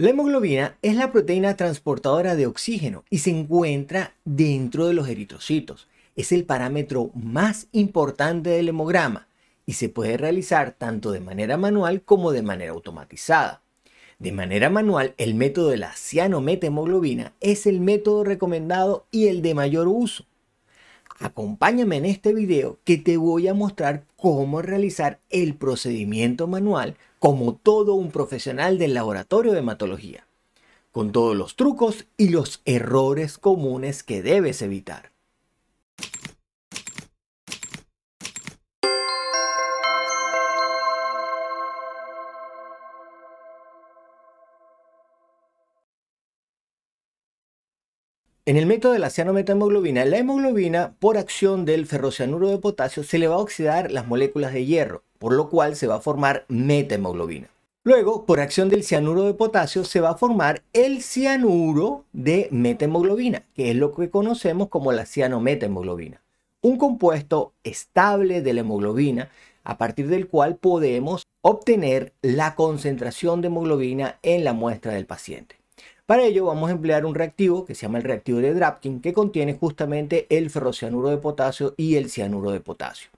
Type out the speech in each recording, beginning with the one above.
La hemoglobina es la proteína transportadora de oxígeno y se encuentra dentro de los eritrocitos. Es el parámetro más importante del hemograma y se puede realizar tanto de manera manual como de manera automatizada. De manera manual, el método de la cianomethemoglobina es el método recomendado y el de mayor uso. Acompáñame en este video que te voy a mostrar cómo realizar el procedimiento manual como todo un profesional del laboratorio de hematología, con todos los trucos y los errores comunes que debes evitar. En el método de la cianometahemoglobina, la hemoglobina, por acción del ferrocianuro de potasio, se le va a oxidar las moléculas de hierro, por lo cual se va a formar metahemoglobina. Luego, por acción del cianuro de potasio, se va a formar el cianuro de metahemoglobina, que es lo que conocemos como la cianometahemoglobina. Un compuesto estable de la hemoglobina, a partir del cual podemos obtener la concentración de hemoglobina en la muestra del paciente. Para ello vamos a emplear un reactivo que se llama el reactivo de Drapkin que contiene justamente el ferrocianuro de potasio y el cianuro de potasio.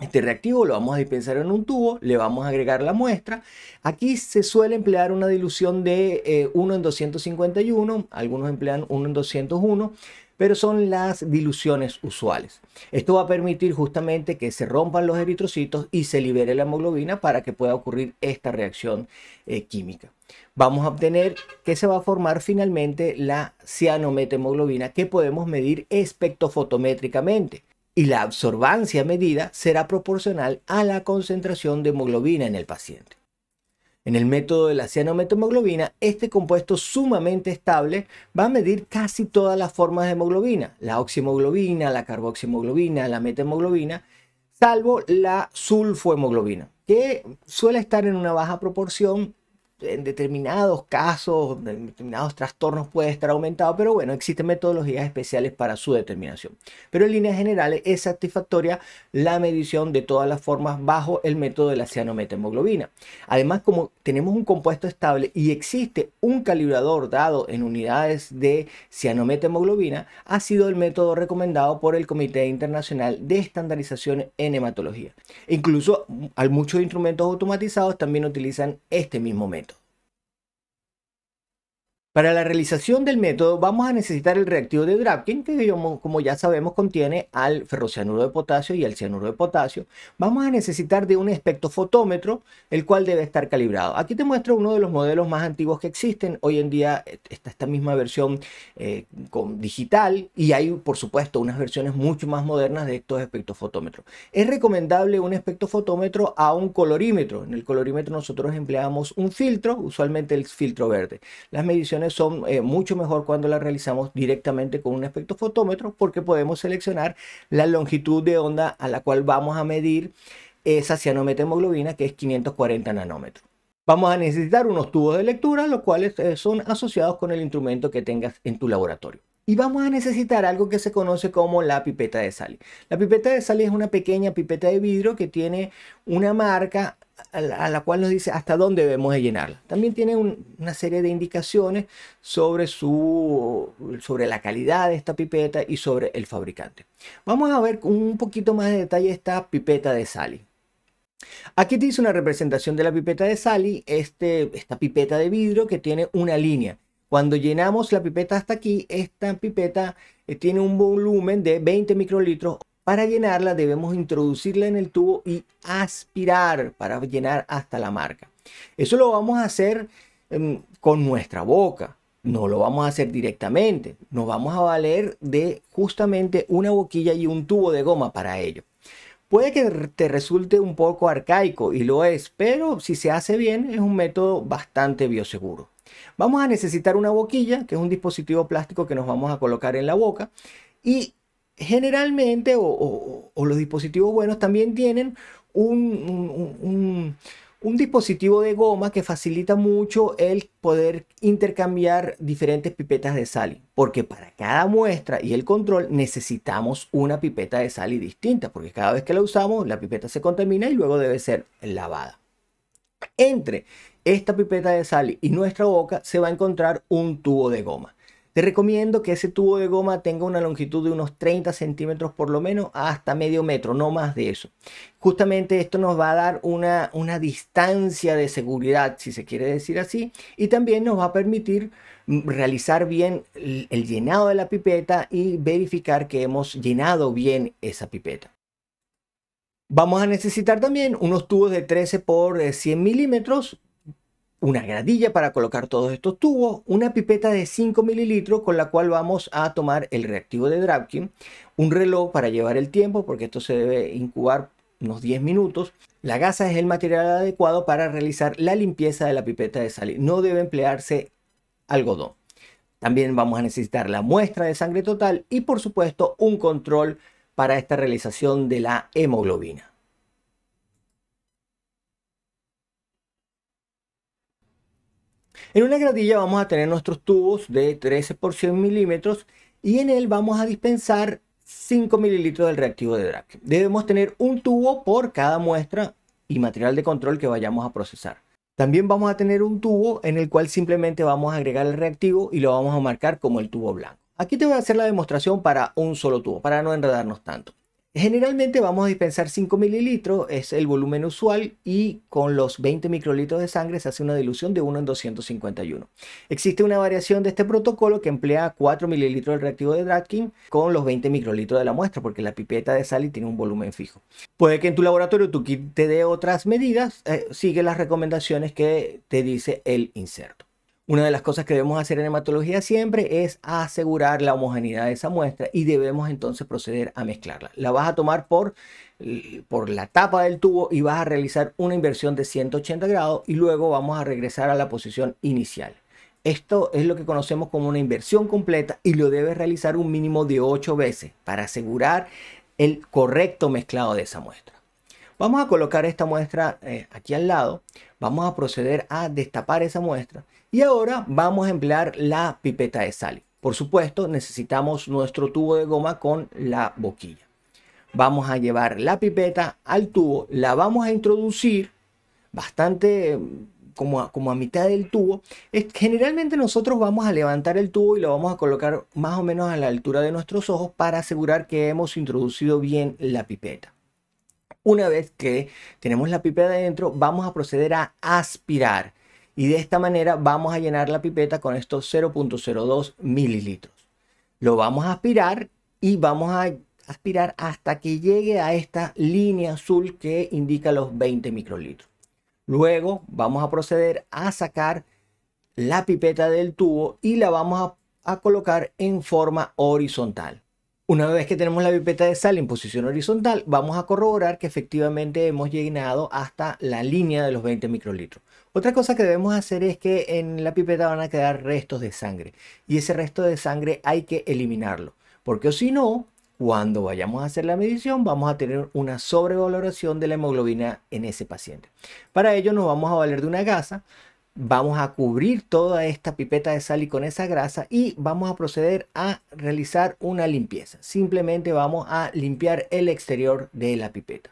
Este reactivo lo vamos a dispensar en un tubo, le vamos a agregar la muestra. Aquí se suele emplear una dilución de 1 eh, en 251, algunos emplean 1 en 201, pero son las diluciones usuales. Esto va a permitir justamente que se rompan los eritrocitos y se libere la hemoglobina para que pueda ocurrir esta reacción eh, química vamos a obtener que se va a formar finalmente la cianometemoglobina que podemos medir espectrofotométricamente y la absorbancia medida será proporcional a la concentración de hemoglobina en el paciente. En el método de la cianometemoglobina, este compuesto sumamente estable va a medir casi todas las formas de hemoglobina, la oxihemoglobina, la carboxihemoglobina, la metemoglobina, salvo la sulfohemoglobina, que suele estar en una baja proporción en determinados casos, en determinados trastornos puede estar aumentado, pero bueno, existen metodologías especiales para su determinación. Pero en líneas generales es satisfactoria la medición de todas las formas bajo el método de la cianometemoglobina. Además, como tenemos un compuesto estable y existe un calibrador dado en unidades de cianometemoglobina, ha sido el método recomendado por el Comité Internacional de Estandarización en Hematología. incluso muchos instrumentos automatizados también utilizan este mismo método. Para la realización del método vamos a necesitar el reactivo de Drapkin, que como ya sabemos contiene al ferrocianuro de potasio y al cianuro de potasio. Vamos a necesitar de un espectrofotómetro, el cual debe estar calibrado. Aquí te muestro uno de los modelos más antiguos que existen. Hoy en día eh, está esta misma versión eh, con digital y hay por supuesto unas versiones mucho más modernas de estos espectrofotómetros. Es recomendable un espectrofotómetro a un colorímetro. En el colorímetro nosotros empleamos un filtro, usualmente el filtro verde. Las mediciones son eh, mucho mejor cuando las realizamos directamente con un espectrofotómetro porque podemos seleccionar la longitud de onda a la cual vamos a medir esa cianometemoglobina que es 540 nanómetros. Vamos a necesitar unos tubos de lectura, los cuales eh, son asociados con el instrumento que tengas en tu laboratorio. Y vamos a necesitar algo que se conoce como la pipeta de Sally. La pipeta de Sally es una pequeña pipeta de vidrio que tiene una marca a la, cual nos dice hasta dónde debemos de llenarla. También tiene una serie de indicaciones sobre, su, sobre la calidad de esta pipeta y sobre el fabricante. Vamos a ver un poquito más de detalle esta pipeta de Sally. Aquí te dice una representación de la pipeta de Sally, este, esta pipeta de vidrio que tiene una línea cuando llenamos la pipeta hasta aquí, esta pipeta eh, tiene un volumen de 20 microlitros. Para llenarla debemos introducirla en el tubo y aspirar para llenar hasta la marca. Eso lo vamos a hacer em, con nuestra boca. No lo vamos a hacer directamente. Nos vamos a valer de justamente una boquilla y un tubo de goma para ello. Puede que te resulte un poco arcaico y lo es, pero si se hace bien es un método bastante bioseguro. Vamos a necesitar una boquilla, que es un dispositivo plástico que nos vamos a colocar en la boca. Y generalmente, o, los dispositivos buenos también tienen un, dispositivo de goma que facilita mucho el poder intercambiar diferentes pipetas de sal. Porque para cada muestra y el control necesitamos una pipeta de sal distinta. Porque cada vez que la usamos, la pipeta se contamina y luego debe ser lavada. Entre esta pipeta de sal y nuestra boca se va a encontrar un tubo de goma. Te recomiendo que ese tubo de goma tenga una longitud de unos 30 centímetros por lo menos hasta medio metro, no más de eso. Justamente esto nos va a dar una, una distancia de seguridad, si se quiere decir así, y también nos va a permitir mm, realizar bien el, llenado de la pipeta y verificar que hemos llenado bien esa pipeta. Vamos a necesitar también unos tubos de 13 por 100 milímetros una gradilla para colocar todos estos tubos, una pipeta de 5 mililitros con la cual vamos a tomar el reactivo de Drapkin, un reloj para llevar el tiempo porque esto se debe incubar unos 10 minutos. La gasa es el material adecuado para realizar la limpieza de la pipeta de sal. No debe emplearse algodón. También vamos a necesitar la muestra de sangre total y por supuesto un control para esta realización de la hemoglobina. En una gradilla vamos a tener nuestros tubos de 13 por 100 milímetros y en él vamos a dispensar 5 mililitros del reactivo de Drake. Debemos tener un tubo por cada muestra y material de control que vayamos a procesar. También vamos a tener un tubo en el cual simplemente vamos a agregar el reactivo y lo vamos a marcar como el tubo blanco. Aquí te voy a hacer la demostración para un solo tubo, para no enredarnos tanto. Generalmente vamos a dispensar 5 mililitros, es el volumen usual, y con los 20 microlitros de sangre se hace una dilución de 1 en 251. Existe una variación de este protocolo que emplea 4 mililitros del reactivo de Dratkin con los 20 microlitros de la muestra, porque la pipeta de sal tiene un volumen fijo. Puede que en tu laboratorio tu kit te dé otras medidas, eh, sigue las recomendaciones que te dice el inserto. Una de las cosas que debemos hacer en hematología siempre es asegurar la homogeneidad de esa muestra y debemos entonces proceder a mezclarla. La vas a tomar por, por la tapa del tubo y vas a realizar una inversión de 180 grados y luego vamos a regresar a la posición inicial. Esto es lo que conocemos como una inversión completa y lo debes realizar un mínimo de 8 veces para asegurar el correcto mezclado de esa muestra. Vamos a colocar esta muestra eh, aquí al lado. Vamos a proceder a destapar esa muestra y ahora vamos a emplear la pipeta de sal. Por supuesto, necesitamos nuestro tubo de goma con la boquilla. Vamos a llevar la pipeta al tubo, la vamos a introducir bastante como a, como a mitad del tubo. Generalmente nosotros vamos a levantar el tubo y lo vamos a colocar más o menos a la altura de nuestros ojos para asegurar que hemos introducido bien la pipeta. Una vez que tenemos la pipeta dentro, vamos a proceder a aspirar y de esta manera vamos a llenar la pipeta con estos 0.02 mililitros. Lo vamos a aspirar y vamos a aspirar hasta que llegue a esta línea azul que indica los 20 microlitros. Luego vamos a proceder a sacar la pipeta del tubo y la vamos a, a colocar en forma horizontal. Una vez que tenemos la pipeta de sal en posición horizontal, vamos a corroborar que efectivamente hemos llegado hasta la línea de los 20 microlitros. Otra cosa que debemos hacer es que en la pipeta van a quedar restos de sangre y ese resto de sangre hay que eliminarlo, porque si no, cuando vayamos a hacer la medición vamos a tener una sobrevaloración de la hemoglobina en ese paciente. Para ello nos vamos a valer de una gasa Vamos a cubrir toda esta pipeta de sal y con esa grasa y vamos a proceder a realizar una limpieza. Simplemente vamos a limpiar el exterior de la pipeta.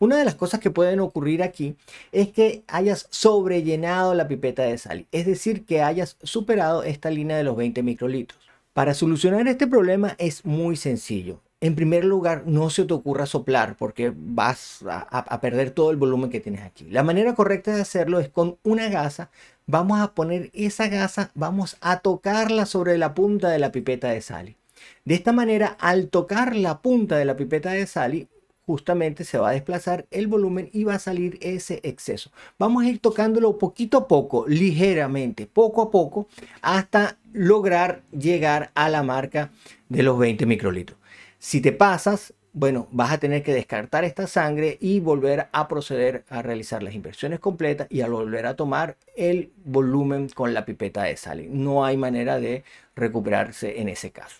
Una de las cosas que pueden ocurrir aquí es que hayas sobrellenado la pipeta de sal, es decir, que hayas superado esta línea de los 20 microlitros. Para solucionar este problema es muy sencillo en primer lugar, no se te ocurra soplar porque vas a, perder todo el volumen que tienes aquí. La manera correcta de hacerlo es con una gasa. Vamos a poner esa gasa, vamos a tocarla sobre la punta de la pipeta de sal. De esta manera, al tocar la punta de la pipeta de sal, justamente se va a desplazar el volumen y va a salir ese exceso. Vamos a ir tocándolo poquito a poco, ligeramente, poco a poco, hasta lograr llegar a la marca de los 20 microlitros. Si te pasas, bueno, vas a tener que descartar esta sangre y volver a proceder a realizar las inversiones completas y a volver a tomar el volumen con la pipeta de sal. No hay manera de recuperarse en ese caso.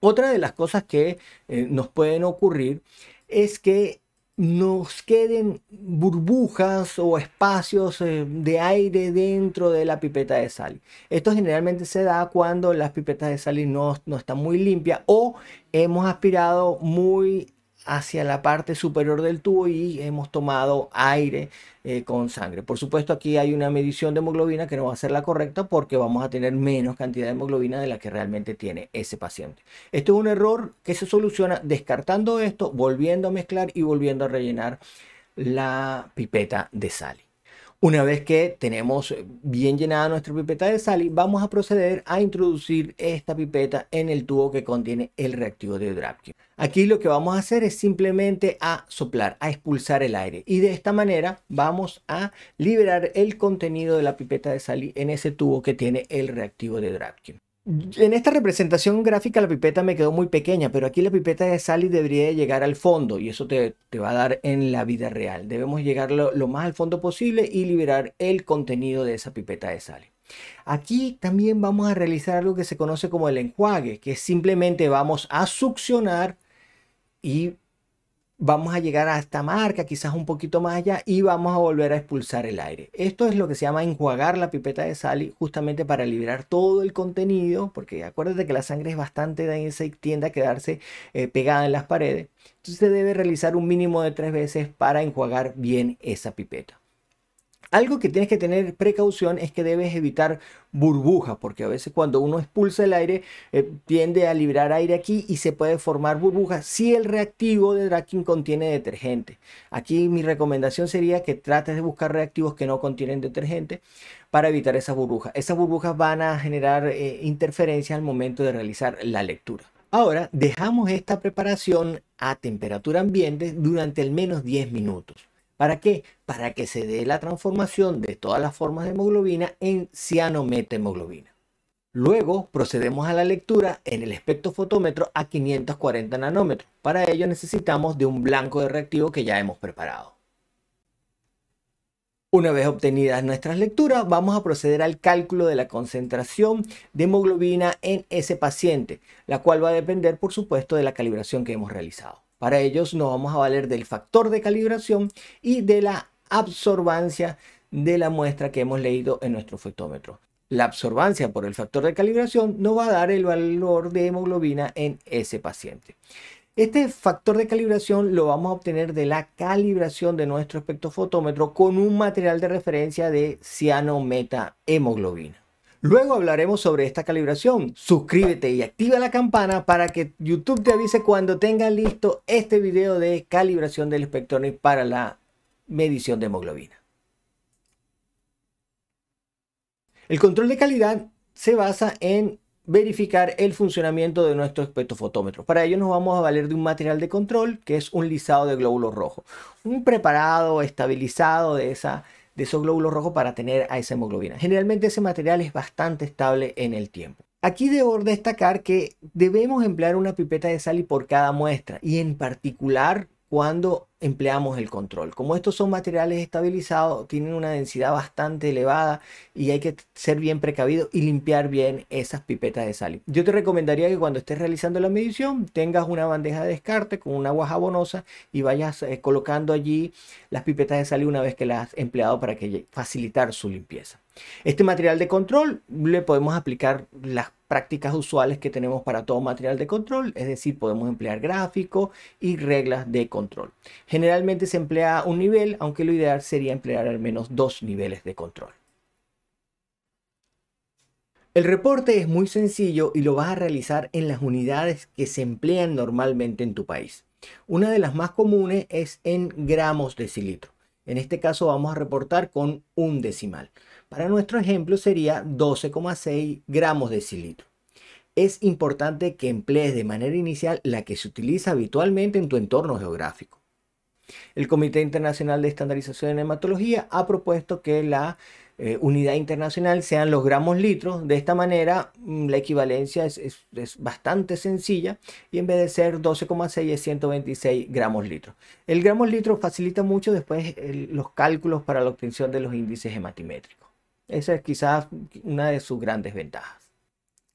Otra de las cosas que eh, nos pueden ocurrir es que nos queden burbujas o espacios eh, de aire dentro de la pipeta de sal. Esto generalmente se da cuando las pipetas de sal no, no están muy limpias o hemos aspirado muy hacia la parte superior del tubo y hemos tomado aire eh, con sangre. Por supuesto aquí hay una medición de hemoglobina que no va a ser la correcta porque vamos a tener menos cantidad de hemoglobina de la que realmente tiene ese paciente. Esto es un error que se soluciona descartando esto, volviendo a mezclar y volviendo a rellenar la pipeta de sal. Una vez que tenemos bien llenada nuestra pipeta de sal, vamos a proceder a introducir esta pipeta en el tubo que contiene el reactivo de Drapkin. Aquí lo que vamos a hacer es simplemente a soplar, a expulsar el aire y de esta manera vamos a liberar el contenido de la pipeta de sal en ese tubo que tiene el reactivo de Drapkin. En esta representación gráfica la pipeta me quedó muy pequeña, pero aquí la pipeta de Sally debería llegar al fondo y eso te, va a dar en la vida real. Debemos llegar lo, más al fondo posible y liberar el contenido de esa pipeta de Sally. Aquí también vamos a realizar algo que se conoce como el enjuague, que simplemente vamos a succionar y vamos a llegar a esta marca, quizás un poquito más allá, y vamos a volver a expulsar el aire. Esto es lo que se llama enjuagar la pipeta de sal justamente para liberar todo el contenido, porque acuérdate que la sangre es bastante densa y tiende a quedarse eh, pegada en las paredes. Entonces se debe realizar un mínimo de tres veces para enjuagar bien esa pipeta. Algo que tienes que tener precaución es que debes evitar burbujas, porque a veces cuando uno expulsa el aire eh, tiende a liberar aire aquí y se puede formar burbujas si el reactivo de Drakin contiene detergente. Aquí mi recomendación sería que trates de buscar reactivos que no contienen detergente para evitar esas burbujas. Esas burbujas van a generar eh, interferencias al momento de realizar la lectura. Ahora dejamos esta preparación a temperatura ambiente durante al menos 10 minutos. ¿Para qué? Para que se dé la transformación de todas las formas de hemoglobina en cianometahemoglobina. Luego procedemos a la lectura en el espectrofotómetro a 540 nanómetros. Para ello necesitamos de un blanco de reactivo que ya hemos preparado. Una vez obtenidas nuestras lecturas, vamos a proceder al cálculo de la concentración de hemoglobina en ese paciente, la cual va a depender, por supuesto, de la calibración que hemos realizado. Para ellos nos vamos a valer del factor de calibración y de la absorbancia de la muestra que hemos leído en nuestro fotómetro. La absorbancia por el factor de calibración nos va a dar el valor de hemoglobina en ese paciente. Este factor de calibración lo vamos a obtener de la calibración de nuestro espectrofotómetro con un material de referencia de cianometa hemoglobina. Luego hablaremos sobre esta calibración. Suscríbete y activa la campana para que YouTube te avise cuando tenga listo este video de calibración del Spectronic para la medición de hemoglobina. El control de calidad se basa en verificar el funcionamiento de nuestro espectrofotómetro. Para ello nos vamos a valer de un material de control que es un lisado de glóbulos rojos. Un preparado estabilizado de esa de esos glóbulos rojos para tener a esa hemoglobina. Generalmente ese material es bastante estable en el tiempo. Aquí debo destacar que debemos emplear una pipeta de sal por cada muestra y en particular cuando empleamos el control. Como estos son materiales estabilizados, tienen una densidad bastante elevada y hay que ser bien precavido y limpiar bien esas pipetas de sal. Yo te recomendaría que cuando estés realizando la medición tengas una bandeja de descarte con una agua jabonosa y vayas eh, colocando allí las pipetas de sal una vez que las has empleado para que facilitar su limpieza. Este material de control le podemos aplicar las prácticas usuales que tenemos para todo material de control, es decir, podemos emplear gráficos y reglas de control. Generalmente se emplea un nivel, aunque lo ideal sería emplear al menos dos niveles de control. El reporte es muy sencillo y lo vas a realizar en las unidades que se emplean normalmente en tu país. Una de las más comunes es en gramos de cilitro. En este caso vamos a reportar con un decimal. Para nuestro ejemplo sería 12,6 gramos de cilitro. Es importante que emplees de manera inicial la que se utiliza habitualmente en tu entorno geográfico. El Comité Internacional de Estandarización en Hematología ha propuesto que la eh, unidad internacional sean los gramos litros. De esta manera mm, la equivalencia es, bastante sencilla y en vez de ser 12,6 es 126 gramos litros. El gramos litro facilita mucho después los cálculos para la obtención de los índices hematimétricos. Esa es quizás una de sus grandes ventajas.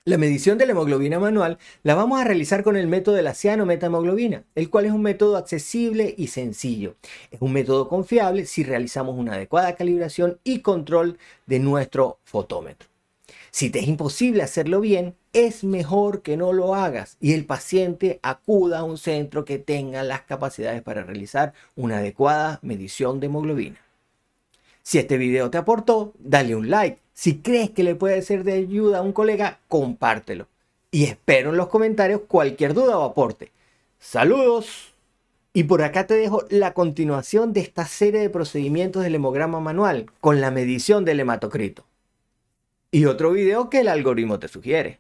La medición de la hemoglobina manual la vamos a realizar con el método de la cianometahemoglobina, el cual es un método accesible y sencillo. Es un método confiable si realizamos una adecuada calibración y control de nuestro fotómetro. Si te es imposible hacerlo bien, es mejor que no lo hagas y el paciente acuda a un centro que tenga las capacidades para realizar una adecuada medición de hemoglobina. Si este video te aportó, dale un like. Si crees que le puede ser de ayuda a un colega, compártelo. Y espero en los comentarios cualquier duda o aporte. Saludos. Y por acá te dejo la continuación de esta serie de procedimientos del hemograma manual con la medición del hematocrito. Y otro video que el algoritmo te sugiere.